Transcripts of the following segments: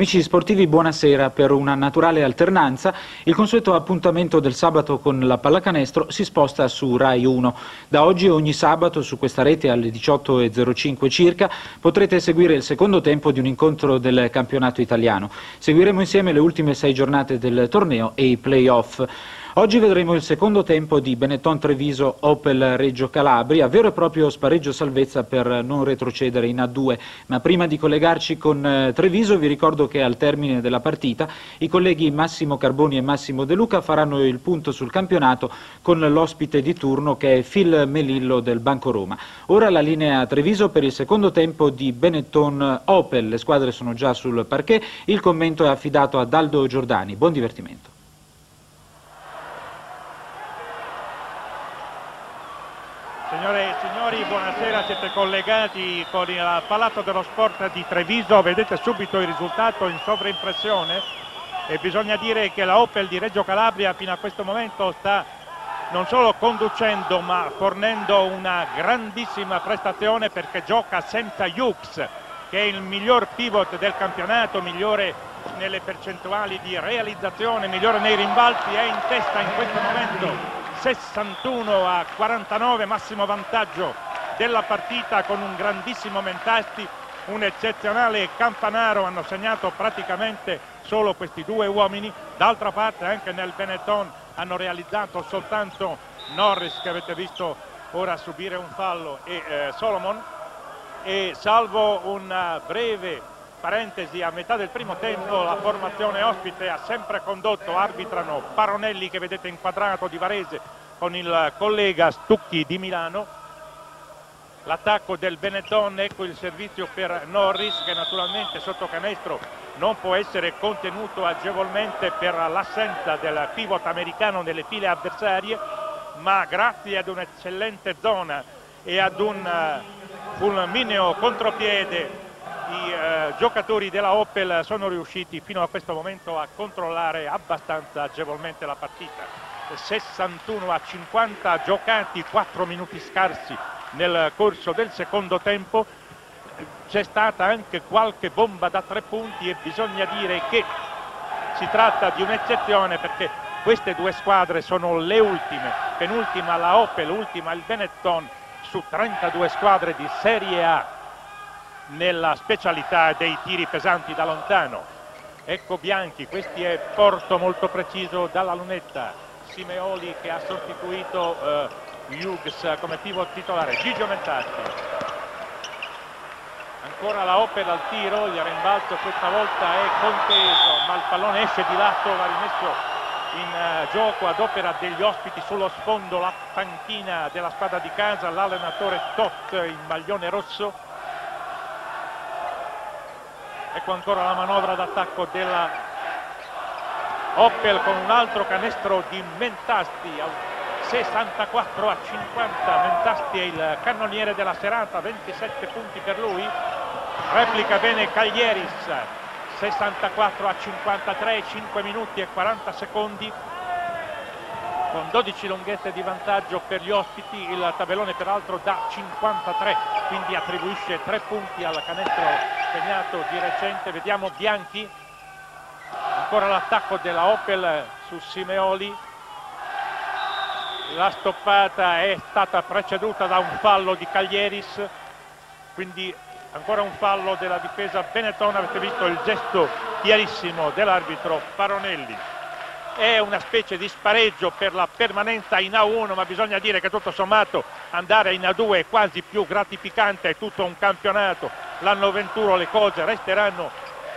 Amici sportivi, buonasera. Per una naturale alternanza, il consueto appuntamento del sabato con la pallacanestro si sposta su Rai 1. Da oggi ogni sabato su questa rete alle 18.05 circa potrete seguire il secondo tempo di un incontro del campionato italiano. Seguiremo insieme le ultime sei giornate del torneo e i play-off. Oggi vedremo il secondo tempo di Benetton Treviso Opel Reggio Calabria, vero e proprio spareggio salvezza per non retrocedere in A2, ma prima di collegarci con eh, Treviso vi ricordo che al termine della partita i colleghi Massimo Carboni e Massimo De Luca faranno il punto sul campionato con l'ospite di turno che è Phil Melillo del Banco Roma. Ora la linea Treviso per il secondo tempo di Benetton Opel, le squadre sono già sul parquet, il commento è affidato ad Aldo Giordani, buon divertimento. Signore e signori, buonasera, siete collegati con il Palazzo dello Sport di Treviso, vedete subito il risultato in sovraimpressione. E bisogna dire che la Opel di Reggio Calabria fino a questo momento sta non solo conducendo ma fornendo una grandissima prestazione perché gioca senza Jux che è il miglior pivot del campionato, migliore nelle percentuali di realizzazione, migliore nei rimbalzi, è in testa in questo momento 61 a 49, massimo vantaggio della partita con un grandissimo Mentasti, un eccezionale Campanaro, hanno segnato praticamente solo questi due uomini, d'altra parte anche nel Benetton hanno realizzato soltanto Norris che avete visto ora subire un fallo e eh, Solomon. E salvo una breve parentesi a metà del primo tempo la formazione ospite ha sempre condotto arbitrano Paronelli che vedete inquadrato di Varese con il collega Stucchi di Milano. L'attacco del Benetton ecco il servizio per Norris che naturalmente sotto canestro non può essere contenuto agevolmente per l'assenza del pivot americano nelle file avversarie ma grazie ad un'eccellente zona e ad un fulmineo contropiede i eh, giocatori della Opel sono riusciti fino a questo momento a controllare abbastanza agevolmente la partita. 61 a 50 giocati 4 minuti scarsi nel corso del secondo tempo. C'è stata anche qualche bomba da tre punti e bisogna dire che si tratta di un'eccezione perché queste due squadre sono le ultime penultima la Opel, ultima il Benetton su 32 squadre di Serie A nella specialità dei tiri pesanti da lontano. Ecco Bianchi, questi è Porto molto preciso dalla lunetta. Simeoli che ha sostituito eh, Hughes come pivot titolare. Gigio Mentasti. Ancora la Opel al tiro, il rimbalzo questa volta è conteso, ma il pallone esce di lato, va rimesso in uh, gioco ad opera degli ospiti sullo sfondo la panchina della squadra di casa, l'allenatore Tot in maglione rosso ecco ancora la manovra d'attacco della Opel con un altro canestro di Mentasti al 64 a 50 Mentasti è il cannoniere della serata 27 punti per lui. Replica bene Caglieris 64 a 53 5 minuti e 40 secondi. Con 12 lunghezze di vantaggio per gli ospiti il tabellone peraltro da 53 quindi attribuisce 3 punti al canestro segnato di recente vediamo Bianchi ancora l'attacco della Opel su Simeoli. La stoppata è stata preceduta da un fallo di Caglieris quindi ancora un fallo della difesa Benetton. Avete visto il gesto chiarissimo dell'arbitro Paronelli. È una specie di spareggio per la permanenza in A1 ma bisogna dire che tutto sommato andare in A2 è quasi più gratificante è tutto un campionato l'anno 21 le cose resteranno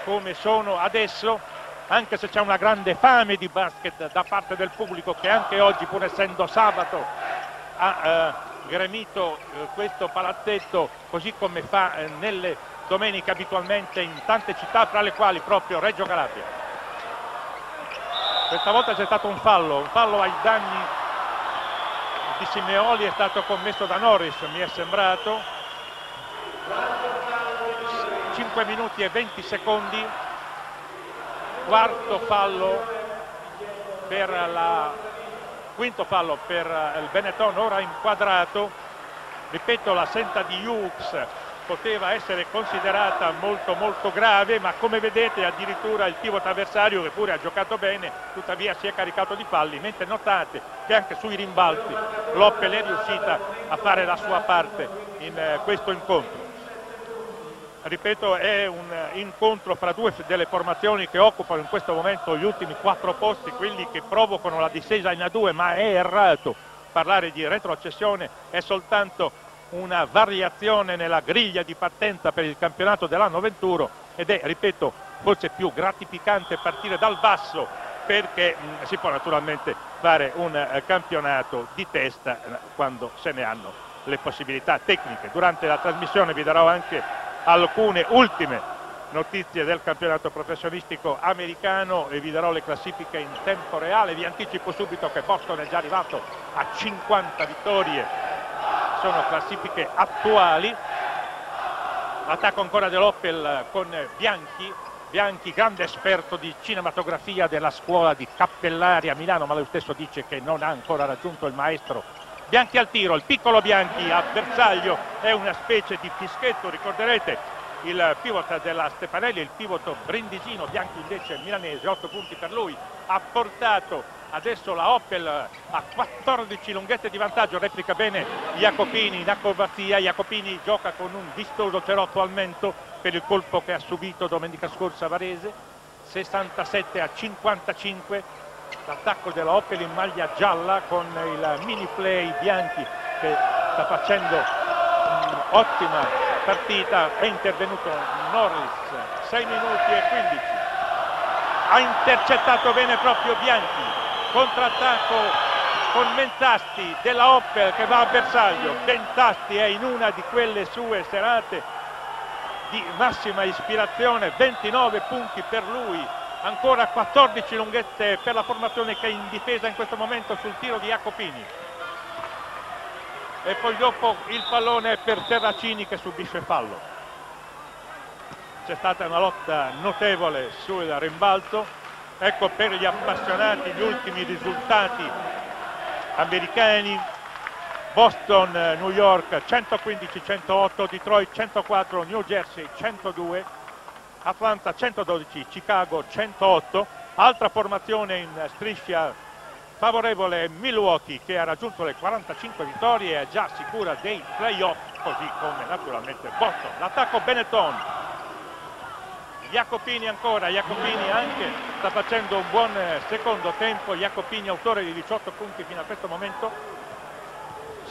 come sono adesso anche se c'è una grande fame di basket da parte del pubblico che anche oggi pur essendo sabato ha eh, gremito eh, questo palazzetto così come fa eh, nelle domeniche abitualmente in tante città fra le quali proprio Reggio Calabria questa volta c'è stato un fallo, un fallo ai danni di Simeoli è stato commesso da Norris, mi è sembrato. 5 minuti e 20 secondi, quarto fallo per la quinto fallo per il Benetton ora inquadrato. Ripeto l'assenza di Hughes poteva essere considerata molto molto grave ma come vedete addirittura il pivot avversario che pure ha giocato bene tuttavia si è caricato di falli mentre notate che anche sui rimbalzi Loppel è riuscita a fare la sua parte in eh, questo incontro ripeto è un incontro fra due delle formazioni che occupano in questo momento gli ultimi quattro posti quelli che provocano la discesa in A2 ma è errato parlare di retrocessione è soltanto una variazione nella griglia di partenza per il campionato dell'anno 21 ed è, ripeto, forse più gratificante partire dal basso perché mh, mm, si può naturalmente fare un eh, campionato di testa eh, quando se ne hanno le possibilità tecniche. Durante la trasmissione vi darò anche alcune ultime notizie del campionato professionistico americano e vi darò le classifiche in tempo reale. Vi anticipo subito che Boston è già arrivato a 50 vittorie, sono classifiche attuali. Attacco ancora dell'Opel con Bianchi, Bianchi grande esperto di cinematografia della scuola di Cappellari a Milano, ma lui stesso dice che non ha ancora raggiunto il maestro Bianchi al tiro, il piccolo Bianchi a bersaglio è una specie di fischetto, ricorderete il pivot della Stefanelli, il pivot brindisino, Bianchi invece milanese, 8 punti per lui, ha portato adesso la Opel a 14 lunghette di vantaggio, replica bene Jacopini in acrobazia, Jacopini gioca con un vistoso cerotto al mento per il colpo che ha subito domenica scorsa Varese, 67 a 55, l'attacco della Opel in maglia gialla con il mini play Bianchi che sta facendo un'ottima partita. È intervenuto Norris 6 minuti e 15 ha intercettato bene proprio Bianchi. Contrattacco con Mentasti della Opel che va a bersaglio. Mentasti è in una di quelle sue serate di massima ispirazione. 29 punti per lui ancora 14 lunghezze per la formazione che è in difesa in questo momento sul tiro di Jacopini. E poi dopo il pallone per Terracini che subisce fallo. C'è stata una lotta notevole sul rimbalzo. Ecco per gli appassionati gli ultimi risultati americani. Boston, New York 115-108, Detroit 104, New Jersey 102, Atlanta 112, Chicago 108, altra formazione in striscia favorevole Milwaukee che ha raggiunto le 45 vittorie e è già sicura dei playoff così come naturalmente Boston. L'attacco Benetton. Jacopini ancora Jacopini anche sta facendo un buon eh, secondo tempo. Jacopini autore di 18 punti fino a questo momento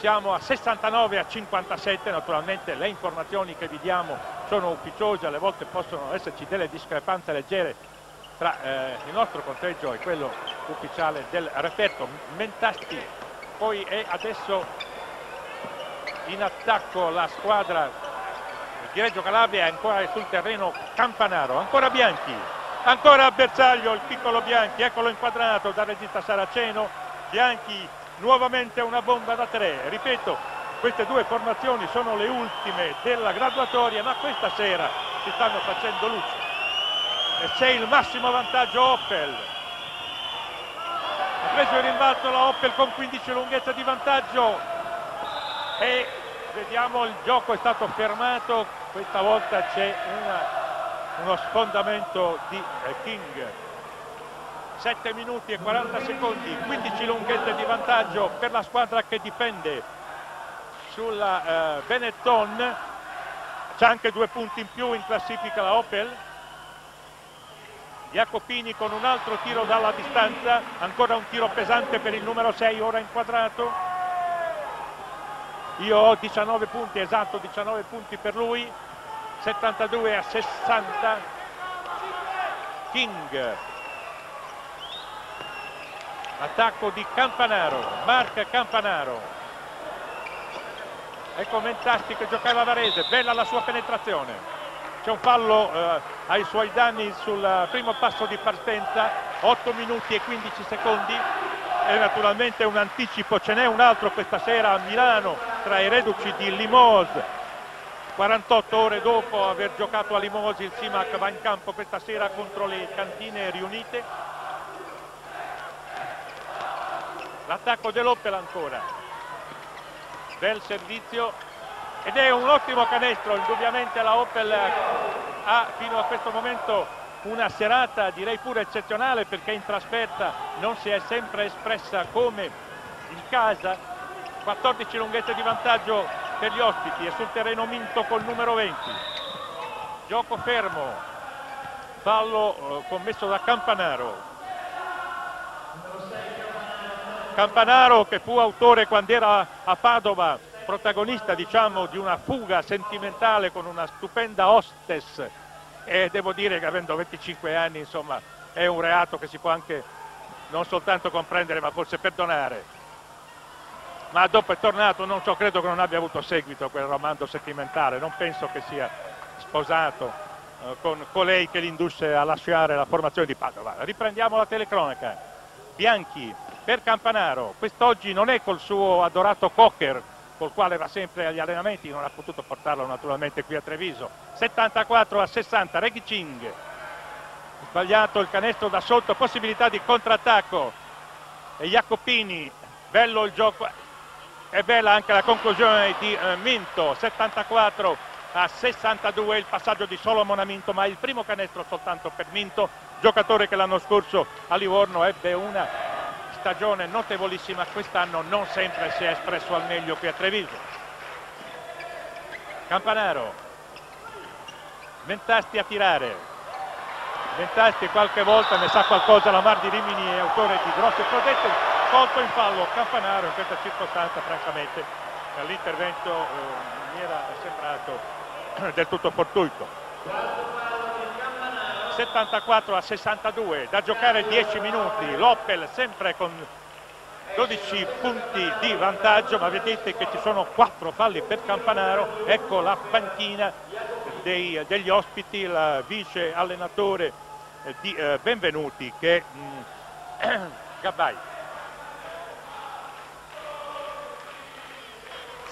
siamo a 69 a 57 naturalmente le informazioni che vi diamo sono ufficiose alle volte possono esserci delle discrepanze leggere tra eh, il nostro conteggio e quello ufficiale del referto. Mentasti poi è adesso in attacco la squadra di Reggio Calabria ancora sul terreno Campanaro, ancora Bianchi, ancora a bersaglio il piccolo Bianchi, eccolo inquadrato dal regista Saraceno, Bianchi nuovamente una bomba da tre, ripeto queste due formazioni sono le ultime della graduatoria ma questa sera si stanno facendo luce. E c'è il massimo vantaggio Opel ha preso il rimbalzo la Opel con 15 lunghezza di vantaggio. E vediamo il gioco è stato fermato. Questa volta c'è uno sfondamento di eh, King 7 minuti e 40 secondi 15 lunghezze di vantaggio per la squadra che difende sulla eh, Benetton c'è anche due punti in più in classifica la Opel Jacopini con un altro tiro dalla distanza, ancora un tiro pesante per il numero 6 ora inquadrato. Io ho 19 punti, esatto 19 punti per lui, 72 a 60. King. Attacco di Campanaro, Marca Campanaro. Ecco Mentasti che giocava Varese, bella la sua penetrazione. C'è un fallo eh, ai suoi danni sul primo passo di partenza 8 minuti e 15 secondi. E naturalmente un anticipo ce n'è un altro questa sera a Milano tra i reduci di Limoges 48 ore dopo aver giocato a Limoges il Simac va in campo questa sera contro le cantine riunite l'attacco dell'Opel ancora. Bel servizio. Ed è un ottimo canestro, indubbiamente la Opel ha fino a questo momento una serata direi pure eccezionale perché in trasferta non si è sempre espressa come in casa. 14 lunghezze di vantaggio per gli ospiti e sul terreno Minto col numero 20 gioco fermo. Fallo eh, commesso da Campanaro Campanaro che fu autore quando era a Padova protagonista diciamo di una fuga sentimentale con una stupenda hostess. E devo dire che avendo 25 anni insomma è un reato che si può anche non soltanto comprendere ma forse perdonare. Ma dopo è tornato non so credo che non abbia avuto seguito quel romanzo sentimentale. Non penso che sia sposato eh, con colei che l'indusse a lasciare la formazione di Padova. Riprendiamo la telecronaca. Bianchi per Campanaro quest'oggi non è col suo adorato Cocker col quale va sempre agli allenamenti, non ha potuto portarlo naturalmente qui a Treviso. 74 a 60, Reggie Ching. Sbagliato il canestro da sotto, possibilità di contrattacco. E Jacopini, bello il gioco. È bella anche la conclusione di eh, Minto, 74 a 62 il passaggio di Solomon a Minto, ma il primo canestro soltanto per Minto, giocatore che l'anno scorso a Livorno ebbe una stagione notevolissima, quest'anno non sempre si è espresso al meglio qui a Treviso. Campanaro, Ventasti a tirare, Ventasti qualche volta ne sa qualcosa, la Mar di Rimini è autore di grosse prodette, colto in fallo Campanaro in questa circostanza francamente l'intervento eh, mi era sembrato del tutto fortuito. 74 a 62 da giocare 10 minuti. l'Oppel sempre con 12 punti di vantaggio ma vedete che ci sono 4 falli per Campanaro. Ecco la panchina dei, degli ospiti il vice allenatore di eh, Benvenuti che mh, mm, Gabbai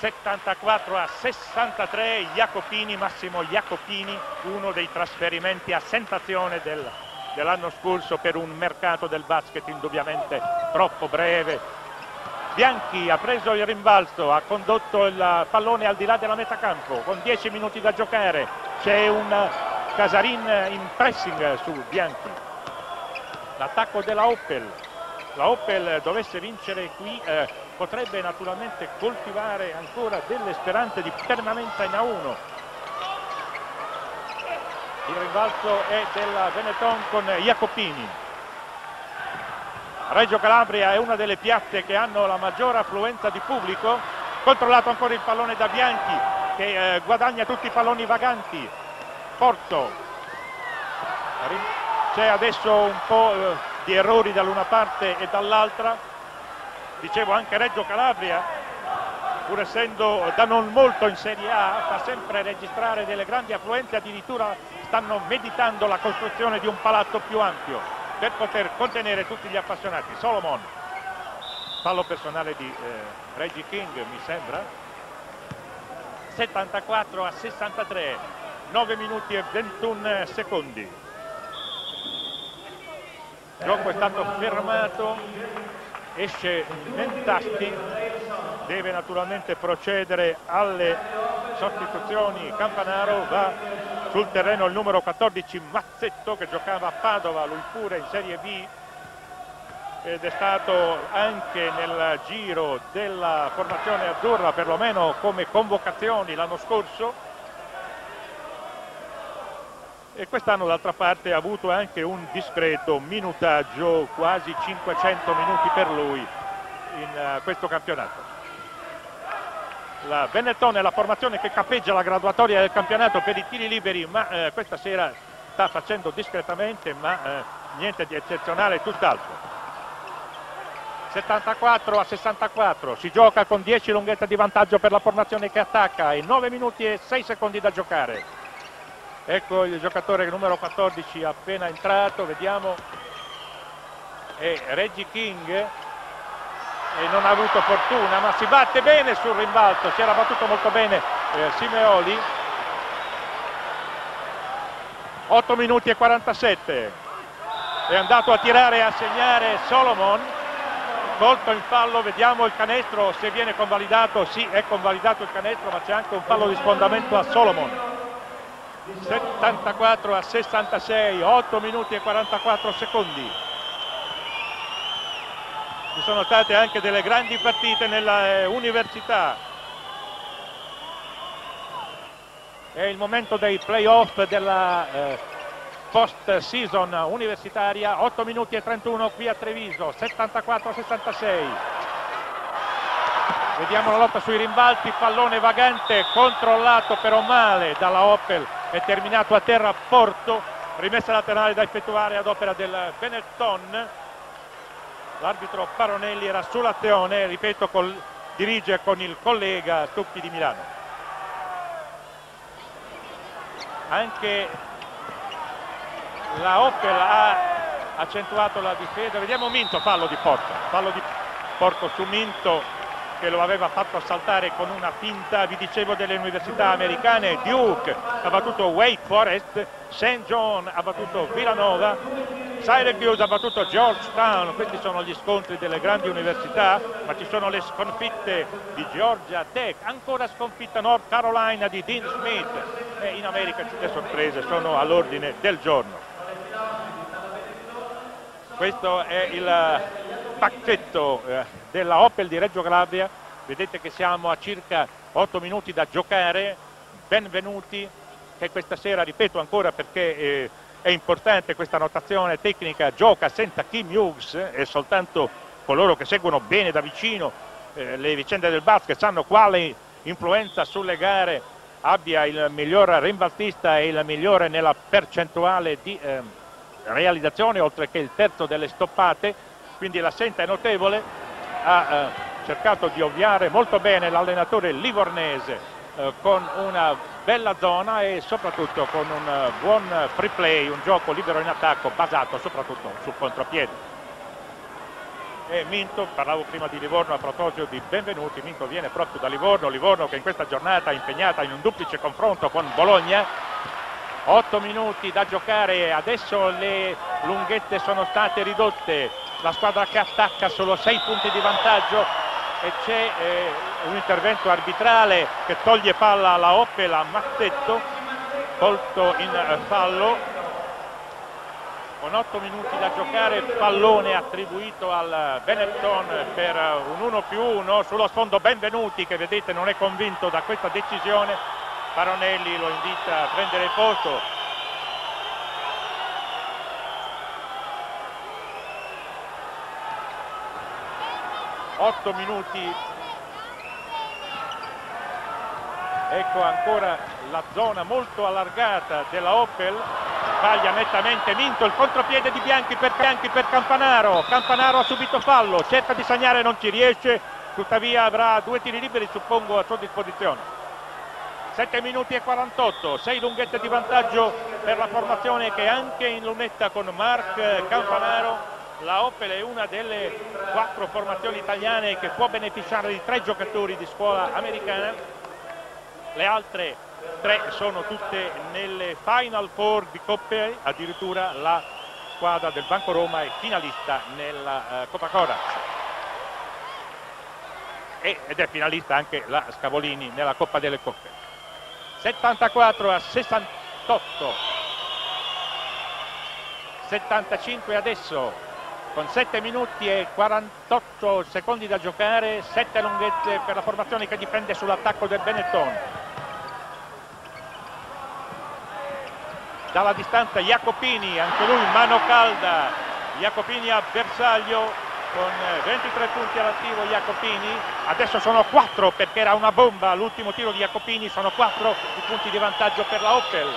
74 a 63 Jacopini, Massimo Jacopini, uno dei trasferimenti a sensazione del, dell'anno scorso per un mercato del basket indubbiamente troppo breve. Bianchi ha preso il rimbalzo, ha condotto il pallone al di là della metà campo con 10 minuti da giocare, c'è un Casarin in pressing su Bianchi. L'attacco della Opel, la Opel dovesse vincere qui eh, potrebbe naturalmente coltivare ancora delle speranze di permanenza in A1 il rimbalzo è della Benetton con Jacopini Reggio Calabria è una delle piazze che hanno la maggiore affluenza di pubblico controllato ancora il pallone da Bianchi che eh, guadagna tutti i palloni vaganti. Porto c'è adesso un po' eh, di errori dall'una parte e dall'altra dicevo anche Reggio Calabria pur essendo da non molto in Serie A fa sempre registrare delle grandi affluenze addirittura stanno meditando la costruzione di un palazzo più ampio per poter contenere tutti gli appassionati. Solomon fallo personale di eh, Reggie King mi sembra. 74 a 63 9 minuti e 21 secondi. Il gioco è stato fermato esce Mentasti deve naturalmente procedere alle sostituzioni. Campanaro va sul terreno il numero 14 Mazzetto che giocava a Padova lui pure in Serie B. Ed è stato anche nel giro della formazione azzurra perlomeno come convocazioni l'anno scorso e quest'anno d'altra parte ha avuto anche un discreto minutaggio, quasi 500 minuti per lui in uh, questo campionato. La Benetton è la formazione che capeggia la graduatoria del campionato per i tiri liberi, ma eh, questa sera sta facendo discretamente, ma eh, niente di eccezionale, tutt'altro. 74 a 64, si gioca con 10 lunghezze di vantaggio per la formazione che attacca e 9 minuti e 6 secondi da giocare ecco il giocatore numero 14 appena entrato vediamo. È Reggie King. E non ha avuto fortuna ma si batte bene sul rimbalzo. Si era battuto molto bene eh, Simeoli 8 minuti e 47 è andato a tirare e a segnare Solomon. Colto in fallo, vediamo il canestro se viene convalidato, sì è convalidato il canestro ma c'è anche un fallo di sfondamento a Solomon. 74 a 66, 8 minuti e 44 secondi. Ci sono state anche delle grandi partite nella eh, università. È il momento dei playoff della eh, post season universitaria 8 minuti e 31 qui a Treviso 74 66 vediamo la lotta sui rimbalzi pallone vagante controllato però male dalla Opel è terminato a terra Porto rimessa laterale da effettuare ad opera del Benetton. L'arbitro Paronelli era sull'azione ripeto col, dirige con il collega Tucchi di Milano. Anche la Opel ha accentuato la difesa. Vediamo Minto fallo di Porto. Fallo di Porto su Minto che lo aveva fatto saltare con una finta vi dicevo delle università americane. Duke ha battuto Wake Forest St. John ha battuto Villanova Syracuse ha battuto Georgetown. Questi sono gli scontri delle grandi università ma ci sono le sconfitte di Georgia Tech ancora sconfitta North Carolina di Dean Smith. E in America le sorprese sono all'ordine del giorno. Questo è il pacchetto eh, della Opel di Reggio Calabria vedete che siamo a circa 8 minuti da giocare. Benvenuti che questa sera ripeto ancora perché eh, è importante questa notazione tecnica gioca senza Kim Hughes e soltanto coloro che seguono bene da vicino eh, le vicende del basket sanno quale influenza sulle gare abbia il miglior rimbalzista e il migliore nella percentuale di eh, realizzazione oltre che il terzo delle stoppate, quindi l'assenza è notevole, ha eh, cercato di ovviare molto bene l'allenatore livornese eh, con una bella zona e soprattutto con un uh, buon free play, un gioco libero in attacco basato soprattutto sul contropiede. E Minto, parlavo prima di Livorno a proposito di benvenuti, Minto viene proprio da Livorno, Livorno che in questa giornata è impegnata in un duplice confronto con Bologna 8 minuti da giocare adesso le lunghette sono state ridotte la squadra che attacca solo 6 punti di vantaggio e c'è eh, un intervento arbitrale che toglie palla alla Opel a Mazzetto colto in eh, fallo. Con 8 minuti da giocare pallone attribuito al Benetton per un 1 più 1 sullo sfondo Benvenuti che vedete non è convinto da questa decisione. Paronelli lo invita a prendere posto otto minuti. Ecco ancora la zona molto allargata della Opel. Sbaglia nettamente Minto il contropiede di Bianchi per Bianchi per Campanaro. Campanaro ha subito fallo cerca di segnare non ci riesce. Tuttavia avrà due tiri liberi suppongo a sua disposizione. 7 minuti e 48, 6 lunghette di vantaggio per la formazione che anche in lunetta con Marc Campanaro la Opel è una delle quattro formazioni italiane che può beneficiare di tre giocatori di scuola americana. Le altre tre sono tutte nelle Final Four di Coppe addirittura la squadra del Banco Roma è finalista nella uh, Coppa Cora ed è finalista anche la Scavolini nella Coppa delle Coppe. 74 a 68 75 adesso con 7 minuti e 48 secondi da giocare 7 lunghezze per la formazione che dipende sull'attacco del Benetton dalla distanza Jacopini anche lui mano calda Jacopini a bersaglio con 23 eh, punti all'attivo Jacopini, adesso sono 4 perché era una bomba l'ultimo tiro di Jacopini, sono 4 i punti di vantaggio per la Opel.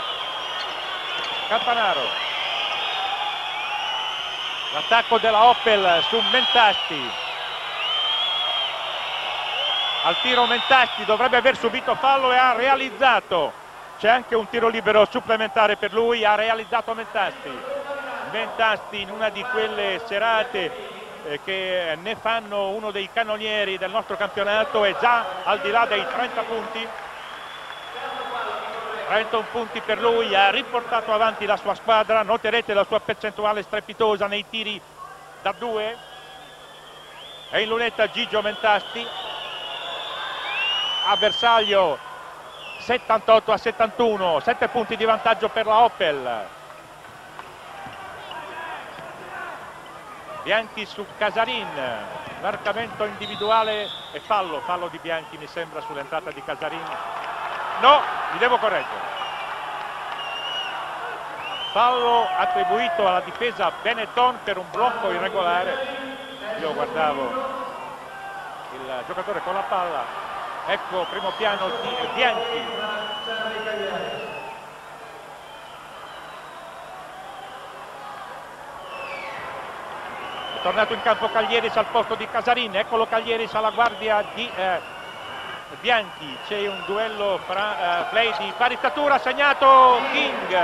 Campanaro. L'attacco della Opel su Mentasti. Al tiro Mentasti dovrebbe aver subito fallo e ha realizzato. C'è anche un tiro libero supplementare per lui, ha realizzato Mentasti. Mentasti in una di quelle serate eh, che ne fanno uno dei cannonieri del nostro campionato è già al di là dei 30 punti 31 punti per lui, ha riportato avanti la sua squadra, noterete la sua percentuale strepitosa nei tiri da due. È in lunetta Gigio Mentasti. A bersaglio 78 a 71 7 punti di vantaggio per la Opel. Bianchi su Casarin marcamento individuale e fallo fallo di Bianchi mi sembra sull'entrata di Casarin no, mi devo correggere. Fallo attribuito alla difesa Benetton per un blocco irregolare. Io guardavo il giocatore con la palla. Ecco primo piano di Bianchi. È tornato in campo Caglieris al posto di Casarin. Eccolo Caglieris alla guardia di eh, Bianchi c'è un duello fra eh, play di pari statura segnato King.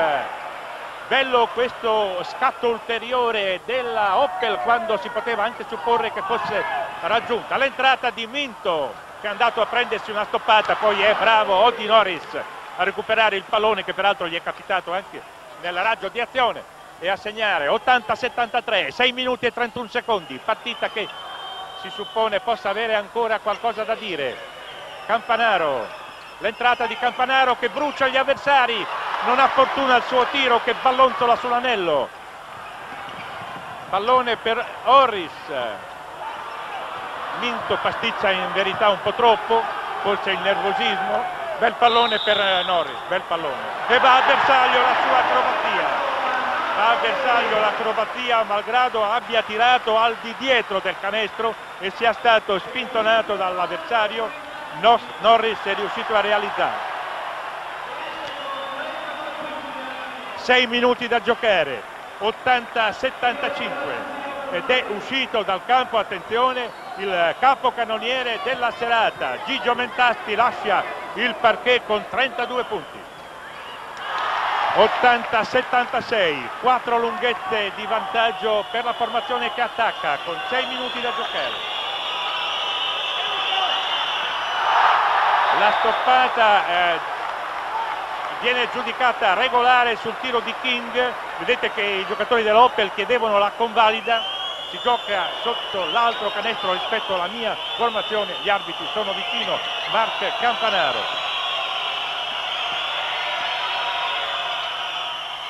Bello questo scatto ulteriore della Opel quando si poteva anche supporre che fosse raggiunta. L'entrata di Minto che è andato a prendersi una stoppata poi è bravo Odi Norris a recuperare il pallone che peraltro gli è capitato anche nel raggio di azione. E a segnare 80-73 6 minuti e 31 secondi partita che si suppone possa avere ancora qualcosa da dire Campanaro. L'entrata di Campanaro che brucia gli avversari. Non ha fortuna il suo tiro che ballonzola sull'anello. Pallone per Orris. Minto pasticcia in verità un po' troppo forse il nervosismo. Bel pallone per eh, Norris bel pallone. E va a bersaglio la sua acrobatia. Va a bersaglio l'acrobatia malgrado abbia tirato al di dietro del canestro e sia stato spintonato dall'avversario Norris è riuscito a realizzare. 6 minuti da giocare 80-75 ed è uscito dal campo attenzione il capocannoniere della serata. Gigio Mentasti lascia il parquet con 32 punti. 80-76 4 lunghette di vantaggio per la formazione che attacca con 6 minuti da giocare la stoppata eh, viene giudicata regolare sul tiro di King. Vedete che i giocatori dell'Opel chiedevano la convalida. Si gioca sotto l'altro canestro rispetto alla mia formazione. Gli arbitri sono vicino. Mark Campanaro.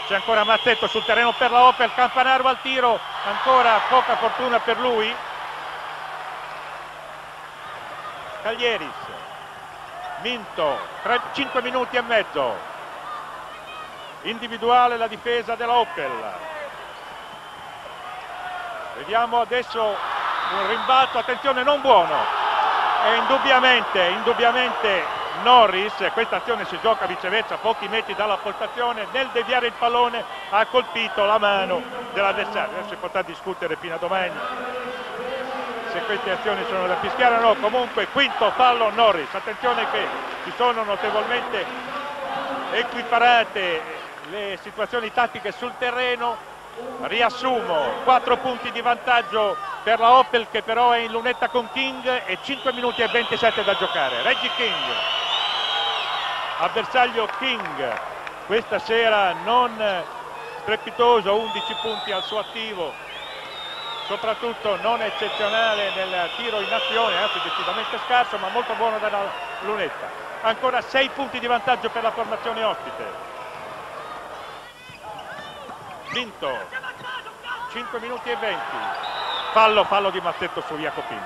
C'è ancora Mazzetto sul terreno per la Opel. Campanaro al tiro. Ancora poca fortuna per lui. Caglieris Minto 3, 5 minuti e mezzo. Individuale la difesa dell'Opel vediamo adesso un rimbalzo attenzione non buono. E indubbiamente, indubbiamente Norris, questa azione si gioca viceversa pochi metri dalla postazione, nel deviare il pallone ha colpito la mano dell'avversario. Si potrà discutere fino a domani se queste azioni sono da fischiare o no. Comunque quinto fallo Norris, attenzione che ci sono notevolmente equiparate le situazioni tattiche sul terreno. Riassumo 4 punti di vantaggio per la Opel che però è in lunetta con King e 5 minuti e 27 da giocare. Reggie King. Avversario King. Questa sera non strepitoso 11 punti al suo attivo soprattutto non eccezionale nel tiro in azione anzi decisamente scarso ma molto buono dalla lunetta. Ancora 6 punti di vantaggio per la formazione ospite. Vinto. 5 minuti e 20 fallo fallo di Mazzetto su Jacopini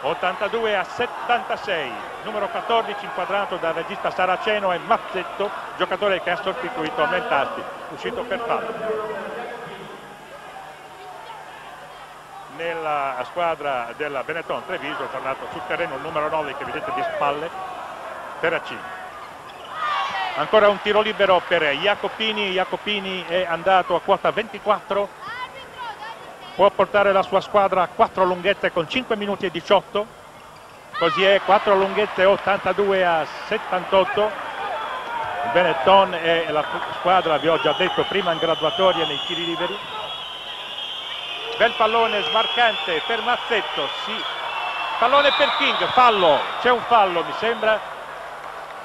82 a 76 numero 14 inquadrato dal regista Saraceno e Mazzetto giocatore che ha sostituito Mentasti uscito per fallo nella squadra della Benetton Treviso è tornato sul terreno il numero 9 che vedete di spalle Terracini. Ancora un tiro libero per Jacopini Jacopini è andato a quota 24 può portare la sua squadra a 4 lunghette con 5 minuti e 18 così è 4 lunghette 82 a 78 il Benetton è la squadra vi ho già detto prima in graduatoria nei tiri liberi bel pallone smarcante per Mazzetto sì. pallone per King fallo c'è un fallo mi sembra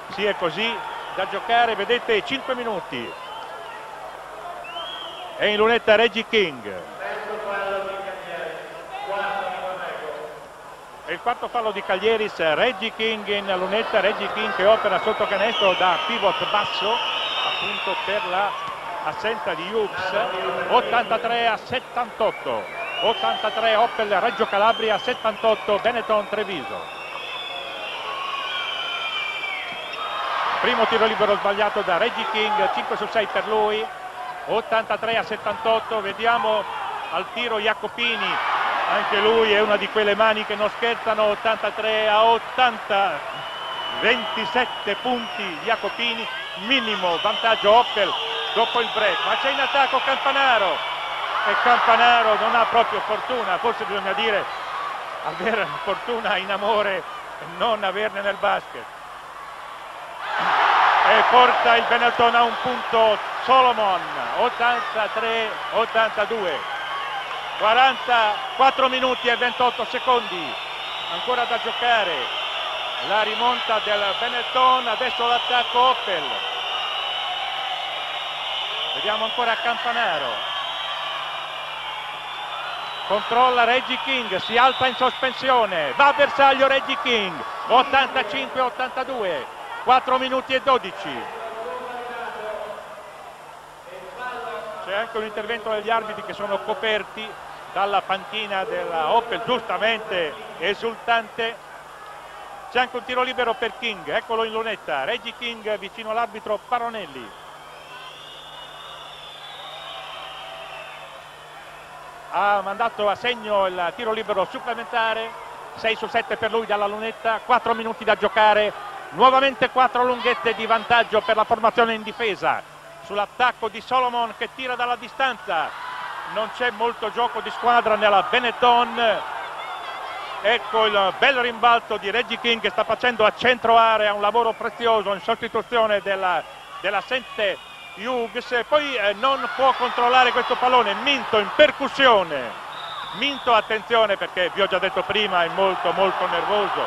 sì è così da giocare, vedete 5 minuti. È in lunetta Reggie King. E il quarto fallo di Caglieris, Reggie King in lunetta, Reggie King che opera sotto canestro da pivot basso, appunto per l'assenza di Hughes, 83 a 78, 83 Opel Reggio Calabria, 78 Benetton Treviso. Primo tiro libero sbagliato da Reggie King, 5 su 6 per lui, 83 a 78, vediamo al tiro Jacopini anche lui è una di quelle mani che non scherzano 83 a 80 27 punti Jacopini minimo vantaggio Opel dopo il break ma c'è in attacco Campanaro. E Campanaro non ha proprio fortuna forse bisogna dire avere fortuna in amore e non averne nel basket. E porta il Benetton a un punto Solomon 83-82 44 minuti e 28 secondi ancora da giocare. La rimonta del Benetton adesso l'attacco Opel vediamo ancora Campanaro controlla Reggie King si alza in sospensione. Va a bersaglio Reggie King. 85-82 4 minuti e 12 c'è anche un intervento degli arbitri che sono coperti dalla panchina della Opel giustamente esultante. C'è anche un tiro libero per King. Eccolo in lunetta. Reggie King vicino all'arbitro Paronelli ha mandato a segno il tiro libero supplementare. 6 su 7 per lui dalla lunetta. 4 minuti da giocare. Nuovamente 4 lunghette di vantaggio per la formazione in difesa. Sull'attacco di Solomon che tira dalla distanza. Non c'è molto gioco di squadra nella Benetton. Ecco il bel rimbalzo di Reggie King che sta facendo a centro area un lavoro prezioso in sostituzione della, dell'assente Hughes poi eh, non può controllare questo pallone Minto in percussione. Minto attenzione perché vi ho già detto prima è molto molto nervoso.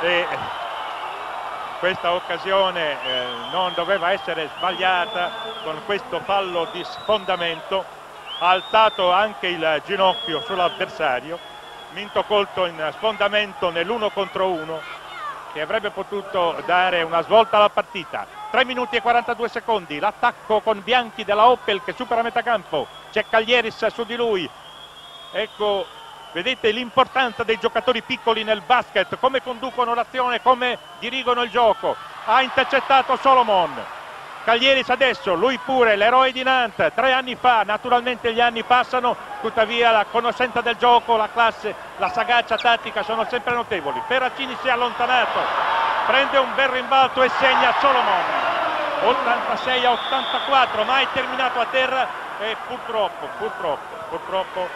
E questa occasione eh, non doveva essere sbagliata con questo fallo di sfondamento. Ha alzato anche il ginocchio sull'avversario. Minto colto in sfondamento nell'uno contro uno che avrebbe potuto dare una svolta alla partita 3 minuti e 42 secondi l'attacco con Bianchi della Opel che supera metà campo c'è Caglieris su di lui ecco Vedete l'importanza dei giocatori piccoli nel basket, come conducono l'azione, come dirigono il gioco. Ha intercettato Solomon. Caglieris adesso, lui pure, l'eroe di Nantes, tre anni fa, naturalmente gli anni passano, tuttavia la conoscenza del gioco, la classe, la sagaccia tattica sono sempre notevoli. Ferracini si è allontanato, prende un bel rimbalzo e segna Solomon. 86 a 84, mai terminato a terra e purtroppo, purtroppo, purtroppo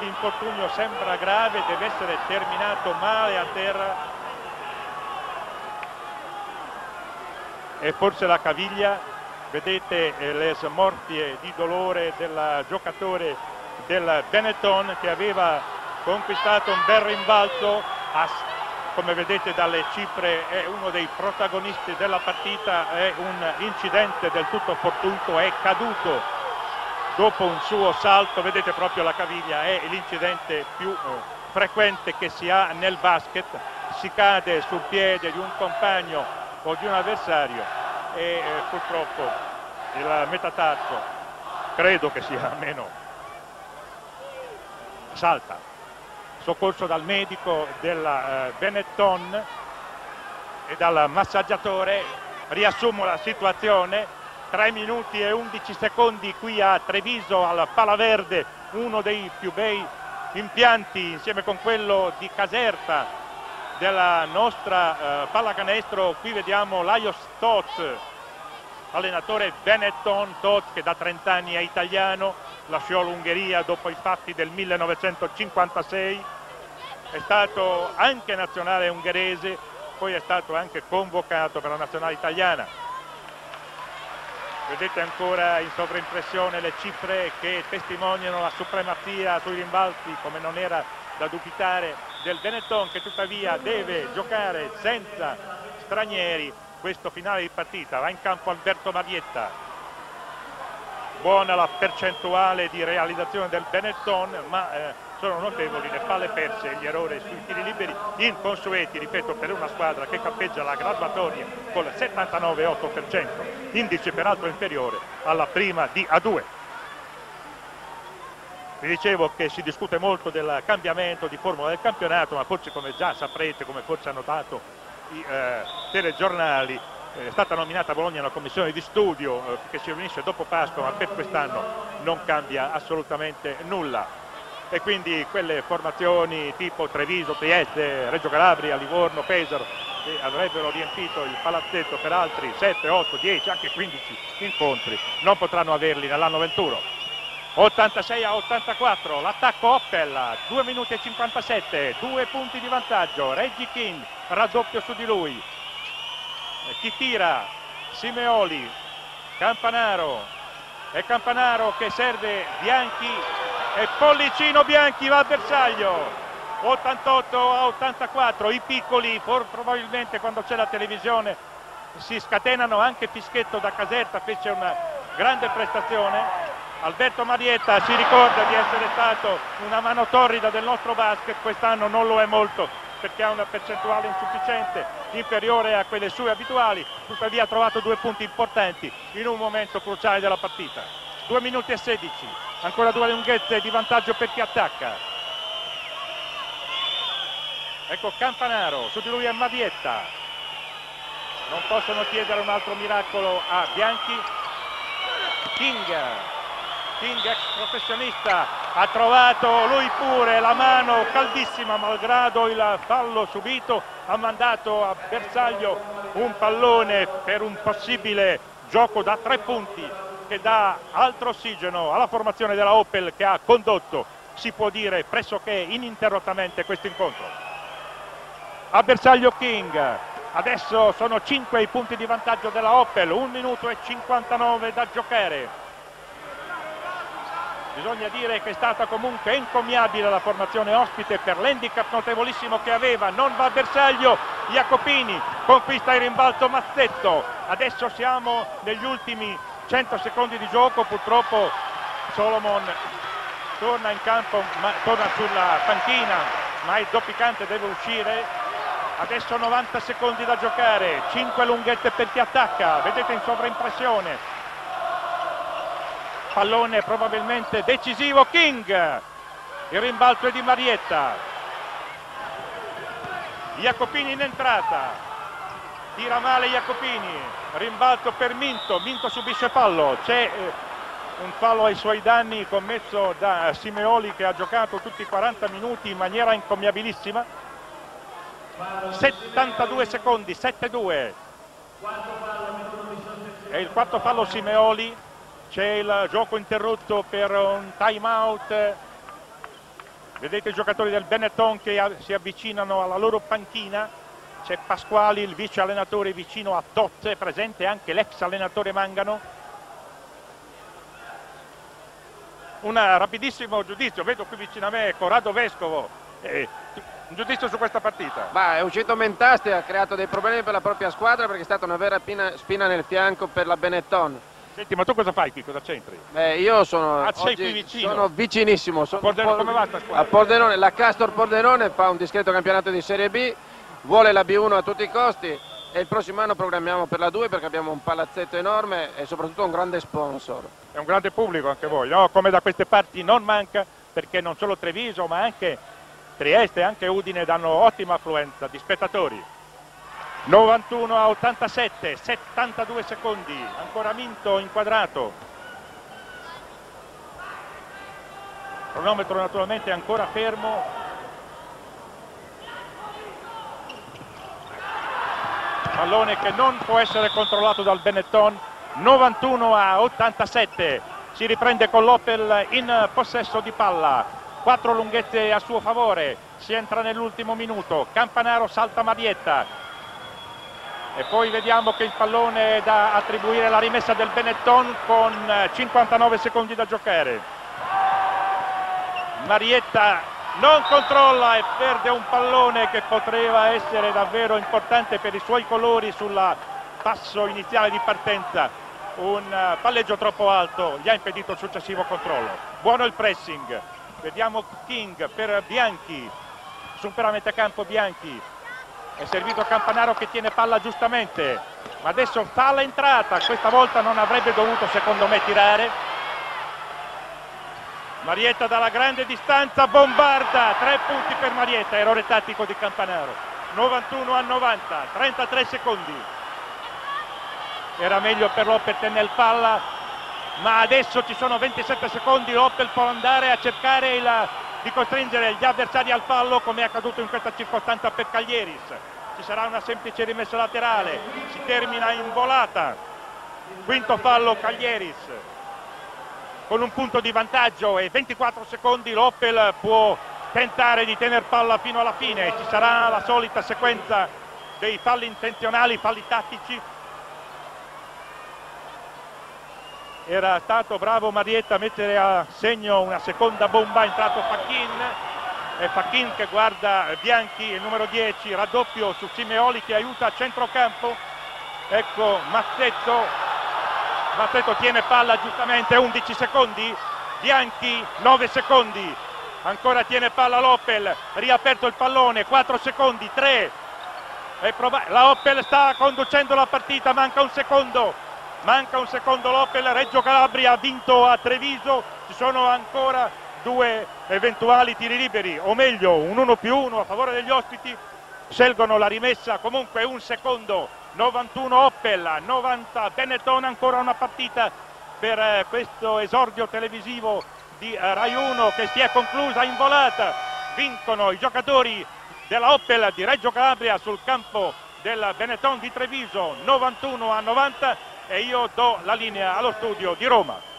l'infortunio sembra grave, deve essere terminato male a terra. E forse la caviglia, vedete eh, le smorfie di dolore del giocatore del Benetton che aveva conquistato un bel rimbalzo, come vedete dalle cifre è uno dei protagonisti della partita, è un incidente del tutto fortuito, è caduto dopo un suo salto, vedete proprio la caviglia, è l'incidente più eh, frequente che si ha nel basket, si cade sul piede di un compagno o di un avversario e eh, purtroppo il metatarso, credo che sia almeno, salta. Soccorso dal medico della eh, Benetton e dal massaggiatore, riassumo la situazione, 3 minuti e 11 secondi qui a Treviso al Palaverde, uno dei più bei impianti insieme con quello di Caserta della nostra eh, pallacanestro. Qui vediamo Laios Tot, allenatore Benetton Tot che da 30 anni è italiano, lasciò l'Ungheria dopo i fatti del 1956, è stato anche nazionale ungherese, poi è stato anche convocato per la nazionale italiana. Vedete ancora in sovraimpressione le cifre che testimoniano la supremazia sui rimbalzi come non era da dubitare del Benetton che tuttavia deve giocare senza stranieri. Questo finale di partita va in campo Alberto Marietta. Buona la percentuale di realizzazione del Benetton, ma eh, sono notevoli le palle perse e gli errori sui tiri liberi inconsueti, ripeto, per una squadra che cappeggia la graduatoria con il 79,8%, indice peraltro inferiore alla prima di A2. Vi dicevo che si discute molto del cambiamento di formula del campionato, ma forse come già saprete, come forse hanno notato i eh, telegiornali, è stata nominata a Bologna una commissione di studio eh, che si riunisce dopo Pasqua, ma per quest'anno non cambia assolutamente nulla. E quindi quelle formazioni tipo Treviso, Trieste, Reggio Calabria, Livorno, Pesaro, che avrebbero riempito il palazzetto per altri 7, 8, 10, anche 15 incontri, non potranno averli nell'anno 21. 86 a 84, l'attacco Oppel, 2 minuti e 57, 2 punti di vantaggio, Reggie King raddoppio su di lui, chi tira? Simeoli, Campanaro, è Campanaro che serve Bianchi e Pollicino Bianchi va a bersaglio. 88 a 84, i piccoli probabilmente quando c'è la televisione si scatenano anche Fischetto da Caserta, fece una grande prestazione Alberto Marietta si ricorda di essere stato una mano torrida del nostro basket, quest'anno non lo è molto perché ha una percentuale insufficiente, inferiore a quelle sue abituali, tuttavia ha trovato due punti importanti in un momento cruciale della partita. 2 minuti e 16, ancora due lunghezze di vantaggio per chi attacca. Ecco Campanaro, su di lui è Marietta. Non possono chiedere un altro miracolo a Bianchi. King King ex professionista ha trovato lui pure la mano caldissima malgrado il fallo subito ha mandato a bersaglio un pallone per un possibile gioco da tre punti che dà altro ossigeno alla formazione della Opel che ha condotto si può dire pressoché ininterrottamente questo incontro. A bersaglio King. Adesso sono 5 i punti di vantaggio della Opel 1 minuto e 59 da giocare. Bisogna dire che è stata comunque encomiabile la formazione ospite per l'handicap notevolissimo che aveva, non va a bersaglio Jacopini, conquista il rimbalzo Mazzetto, adesso siamo negli ultimi 100 secondi di gioco, purtroppo Solomon torna in campo, ma, torna sulla panchina, ma il zoppicante deve uscire, adesso 90 secondi da giocare, 5 lunghette per chi attacca, vedete in sovraimpressione, pallone probabilmente decisivo King il rimbalzo è di Marietta. Jacopini in entrata tira male Jacopini rimbalzo per Minto. Minto subisce fallo. C'è eh, un fallo ai suoi danni commesso da Simeoli che ha giocato tutti i 40 minuti in maniera incommiabilissima. 72 secondi 7-2 e il quarto fallo Simeoli. C'è il gioco interrotto per un time out vedete i giocatori del Benetton che si avvicinano alla loro panchina c'è Pasquali il vice allenatore vicino a Tozze presente anche l'ex allenatore Mangano un rapidissimo giudizio vedo qui vicino a me Corrado Vescovo eh, un giudizio su questa partita Bah, è uscito Mentasti ha creato dei problemi per la propria squadra perché è stata una vera spina nel fianco per la Benetton Senti, ma tu cosa fai qui? Cosa c'entri? Eh, io sono, ah, sei qui vicino. sono vicinissimo. Sono Pordenone, come va sta squadra? A Pordenone, la Castor Pordenone fa un discreto campionato di Serie B, vuole la B1 a tutti i costi e il prossimo anno programmiamo per la 2 perché abbiamo un palazzetto enorme e soprattutto un grande sponsor. È un grande pubblico anche voi, no? Come da queste parti non manca perché non solo Treviso ma anche Trieste e anche Udine danno ottima affluenza di spettatori. 91 a 87, 72 secondi, ancora Minto inquadrato. Cronometro naturalmente ancora fermo. Pallone che non può essere controllato dal Benetton. 91 a 87, si riprende con l'Opel in possesso di palla. Quattro lunghezze a suo favore, si entra nell'ultimo minuto. Campanaro salta Marietta, e poi vediamo che il pallone è da attribuire alla rimessa del Benetton con 59 eh, secondi da giocare Marietta non controlla e perde un pallone che poteva essere davvero importante per i suoi colori sul passo iniziale di partenza. Un eh, palleggio troppo alto gli ha impedito il successivo controllo. Buono il pressing, vediamo King per Bianchi, supera metà campo Bianchi, è servito Campanaro che tiene palla giustamente, ma adesso fa l'entrata, questa volta non avrebbe dovuto secondo me tirare. Marietta dalla grande distanza bombarda, tre punti per Marietta, errore tattico di Campanaro, 91 a 90, 33 secondi. Era meglio per Loppel tenere palla ma adesso ci sono 27 secondi Loppel può andare a cercare il, di costringere gli avversari al fallo come è accaduto in questa circostanza per Caglieris ci sarà una semplice rimessa laterale si termina in volata. Quinto fallo Caglieris con un punto di vantaggio e 24 secondi Loppel può tentare di tenere palla fino alla fine. Ci sarà la solita sequenza dei falli intenzionali, falli tattici. Era stato bravo Marietta a mettere a segno una seconda bomba, è entrato Facchin e Facchin che guarda Bianchi, il numero 10, raddoppio su Simeoli che aiuta a centrocampo, ecco Mazzetto, Mazzetto tiene palla giustamente, 11 secondi, Bianchi 9 secondi, ancora tiene palla l'Opel, riaperto il pallone, 4 secondi, 3, la Opel sta conducendo la partita, manca un secondo, manca un secondo l'Opel, Reggio Calabria ha vinto a Treviso, ci sono ancora due eventuali tiri liberi, o meglio un 1 più 1 a favore degli ospiti, scelgono la rimessa comunque un secondo, 91 Opel, 90 Benetton, ancora una partita per eh, questo esordio televisivo di eh, Rai 1 che si è conclusa in volata, vincono i giocatori della Opel di Reggio Calabria sul campo del Benetton di Treviso 91 a 90 e io do la linea allo studio di Roma.